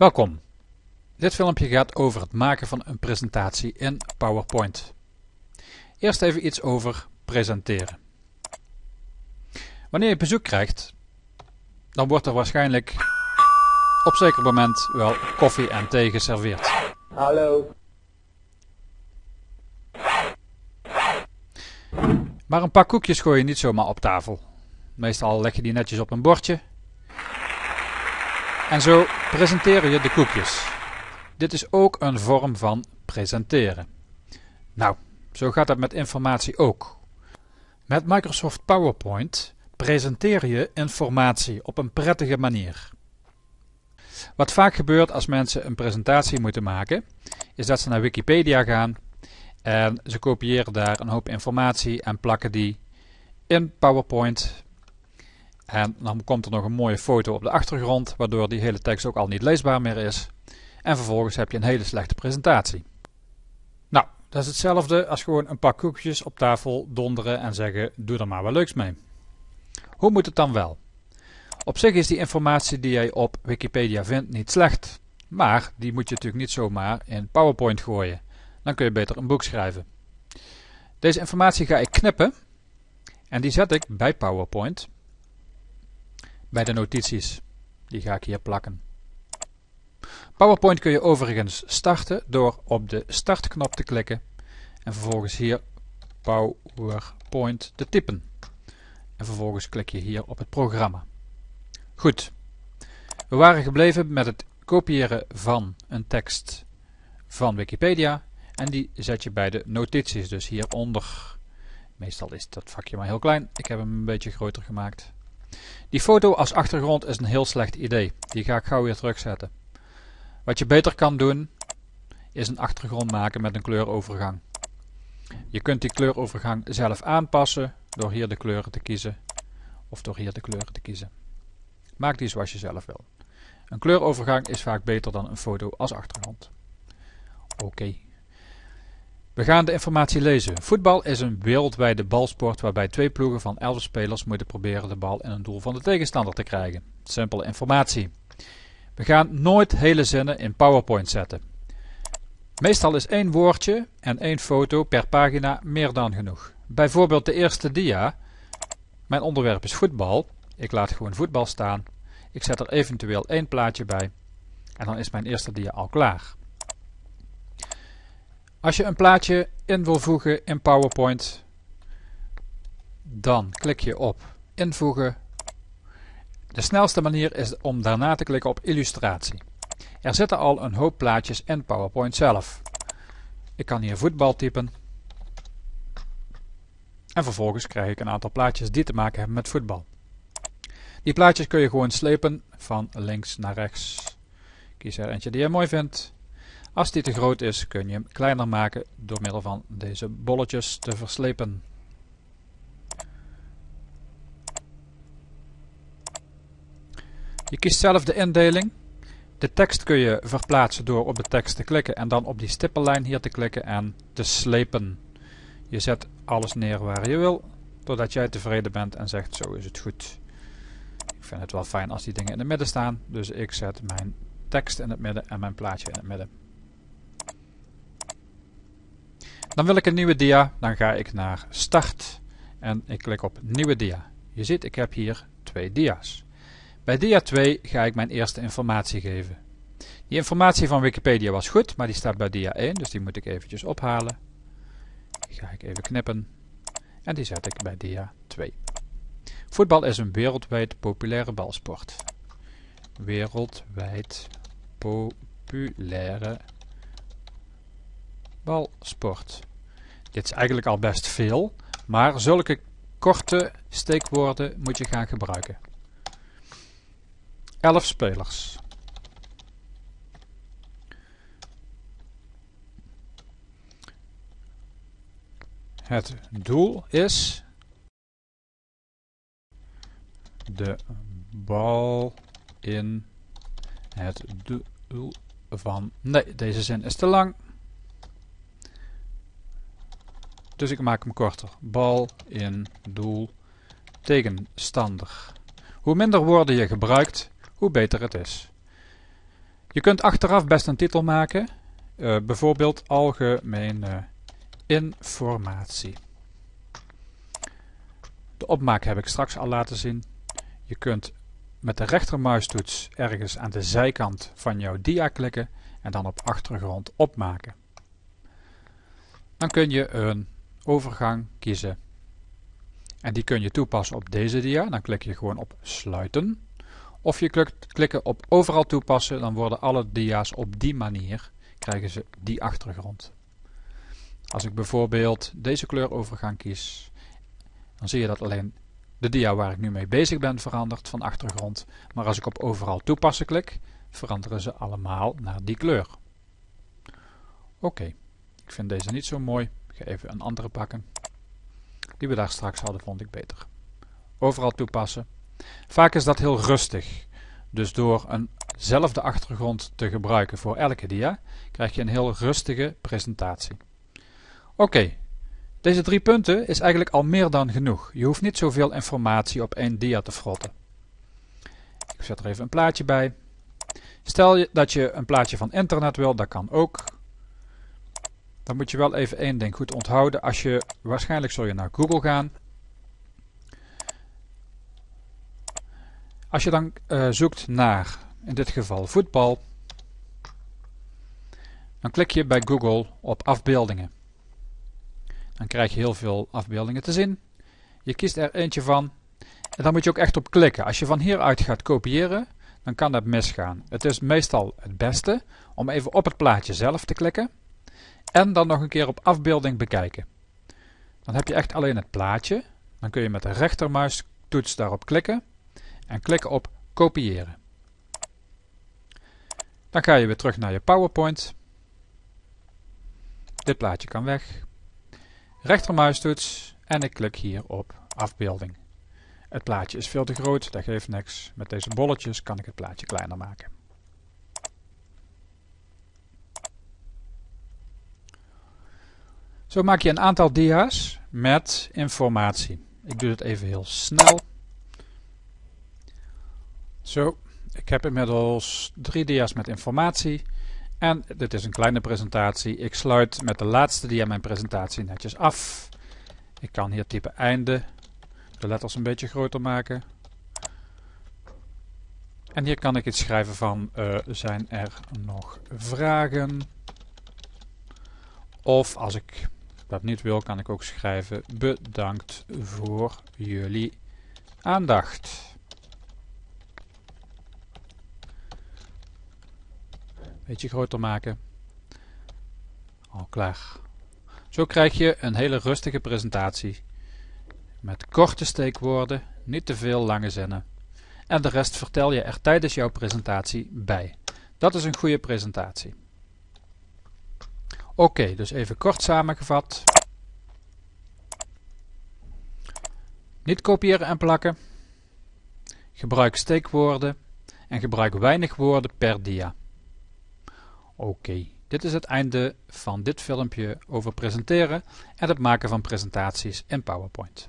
Welkom. Dit filmpje gaat over het maken van een presentatie in PowerPoint. Eerst even iets over presenteren. Wanneer je bezoek krijgt, dan wordt er waarschijnlijk op zeker moment wel koffie en thee geserveerd. Hallo. Maar een paar koekjes gooi je niet zomaar op tafel. Meestal leg je die netjes op een bordje. En zo presenteer je de koekjes. Dit is ook een vorm van presenteren. Nou, zo gaat dat met informatie ook. Met Microsoft PowerPoint presenteer je informatie op een prettige manier. Wat vaak gebeurt als mensen een presentatie moeten maken, is dat ze naar Wikipedia gaan en ze kopiëren daar een hoop informatie en plakken die in PowerPoint. En dan komt er nog een mooie foto op de achtergrond, waardoor die hele tekst ook al niet leesbaar meer is. En vervolgens heb je een hele slechte presentatie. Nou, dat is hetzelfde als gewoon een paar koekjes op tafel donderen en zeggen: doe er maar wat leuks mee. Hoe moet het dan wel? Op zich is die informatie die jij op Wikipedia vindt niet slecht, maar die moet je natuurlijk niet zomaar in PowerPoint gooien. Dan kun je beter een boek schrijven. Deze informatie ga ik knippen en die zet ik bij PowerPoint bij de notities. Die ga ik hier plakken. PowerPoint kun je overigens starten door op de startknop te klikken en vervolgens hier PowerPoint te typen. En vervolgens klik je hier op het programma. Goed, we waren gebleven met het kopiëren van een tekst van Wikipedia en die zet je bij de notities, dus hieronder. Meestal is dat vakje maar heel klein, ik heb hem een beetje groter gemaakt. Die foto als achtergrond is een heel slecht idee, die ga ik gauw weer terugzetten. Wat je beter kan doen, is een achtergrond maken met een kleurovergang. Je kunt die kleurovergang zelf aanpassen door hier de kleuren te kiezen of door hier de kleuren te kiezen. Maak die zoals je zelf wil. Een kleurovergang is vaak beter dan een foto als achtergrond. Oké. We gaan de informatie lezen. Voetbal is een wereldwijde balsport waarbij twee ploegen van 11 spelers moeten proberen de bal in een doel van de tegenstander te krijgen. Simpele informatie. We gaan nooit hele zinnen in PowerPoint zetten. Meestal is één woordje en één foto per pagina meer dan genoeg. Bijvoorbeeld de eerste dia. Mijn onderwerp is voetbal. Ik laat gewoon voetbal staan. Ik zet er eventueel één plaatje bij. En dan is mijn eerste dia al klaar. Als je een plaatje in wil voegen in PowerPoint, dan klik je op invoegen. De snelste manier is om daarna te klikken op illustratie. Er zitten al een hoop plaatjes in PowerPoint zelf. Ik kan hier voetbal typen. En vervolgens krijg ik een aantal plaatjes die te maken hebben met voetbal. Die plaatjes kun je gewoon slepen van links naar rechts. Kies er eentje die je mooi vindt. Als die te groot is kun je hem kleiner maken door middel van deze bolletjes te verslepen. Je kiest zelf de indeling. De tekst kun je verplaatsen door op de tekst te klikken en dan op die stippellijn hier te klikken en te slepen. Je zet alles neer waar je wil, totdat jij tevreden bent en zegt zo is het goed. Ik vind het wel fijn als die dingen in het midden staan, dus ik zet mijn tekst in het midden en mijn plaatje in het midden. Dan wil ik een nieuwe dia, dan ga ik naar start en ik klik op nieuwe dia. Je ziet ik heb hier twee dia's. Bij dia 2 ga ik mijn eerste informatie geven. Die informatie van Wikipedia was goed, maar die staat bij dia 1, dus die moet ik eventjes ophalen. Die ga ik even knippen en die zet ik bij dia 2. Voetbal is een wereldwijd populaire balsport. Wereldwijd populaire balsport. Dit is eigenlijk al best veel, maar zulke korte steekwoorden moet je gaan gebruiken. 11 spelers. Het doel is de bal in het doel van... Nee, deze zin is te lang. Dus ik maak hem korter. Bal in doel tegenstander. Hoe minder woorden je gebruikt, hoe beter het is. Je kunt achteraf best een titel maken, uh, bijvoorbeeld algemene informatie. De opmaak heb ik straks al laten zien. Je kunt met de rechtermuistoets ergens aan de zijkant van jouw dia klikken en dan op achtergrond opmaken. Dan kun je een overgang kiezen. En die kun je toepassen op deze dia. Dan klik je gewoon op sluiten. Of je klikt klikken op overal toepassen. Dan worden alle dia's op die manier, krijgen ze die achtergrond. Als ik bijvoorbeeld deze kleurovergang kies, dan zie je dat alleen de dia waar ik nu mee bezig ben verandert van achtergrond. Maar als ik op overal toepassen klik, veranderen ze allemaal naar die kleur. Oké, ik vind deze niet zo mooi. Even een andere pakken. Die we daar straks hadden vond ik beter. Overal toepassen. Vaak is dat heel rustig. Dus door eenzelfde achtergrond te gebruiken voor elke dia, krijg je een heel rustige presentatie. Oké, deze drie punten is eigenlijk al meer dan genoeg. Je hoeft niet zoveel informatie op één dia te frotten. Ik zet er even een plaatje bij. Stel dat je een plaatje van internet wil, dat kan ook. Dan moet je wel even één ding goed onthouden. Als je, waarschijnlijk zul je naar Google gaan. Als je dan uh, zoekt naar, in dit geval voetbal, dan klik je bij Google op afbeeldingen. Dan krijg je heel veel afbeeldingen te zien. Je kiest er eentje van en dan moet je ook echt op klikken. Als je van hieruit gaat kopiëren, dan kan dat misgaan. Het is meestal het beste om even op het plaatje zelf te klikken en dan nog een keer op afbeelding bekijken. Dan heb je echt alleen het plaatje. Dan kun je met de rechtermuistoets daarop klikken en klikken op kopiëren. Dan ga je weer terug naar je PowerPoint. Dit plaatje kan weg rechtermuistoets en ik klik hier op afbeelding. Het plaatje is veel te groot, dat geeft niks. Met deze bolletjes kan ik het plaatje kleiner maken. Zo maak je een aantal dia's met informatie. Ik doe het even heel snel. Zo, ik heb inmiddels drie dia's met informatie. En dit is een kleine presentatie. Ik sluit met de laatste dia mijn presentatie netjes af. Ik kan hier typen einde. De letters een beetje groter maken. En hier kan ik iets schrijven van uh, zijn er nog vragen? Of als ik dat niet wil, kan ik ook schrijven bedankt voor jullie aandacht. beetje groter maken. Al klaar. Zo krijg je een hele rustige presentatie. Met korte steekwoorden, niet te veel lange zinnen. En de rest vertel je er tijdens jouw presentatie bij. Dat is een goede presentatie. Oké, dus even kort samengevat. Niet kopiëren en plakken. Gebruik steekwoorden en gebruik weinig woorden per dia. Oké, dit is het einde van dit filmpje over presenteren en het maken van presentaties in PowerPoint.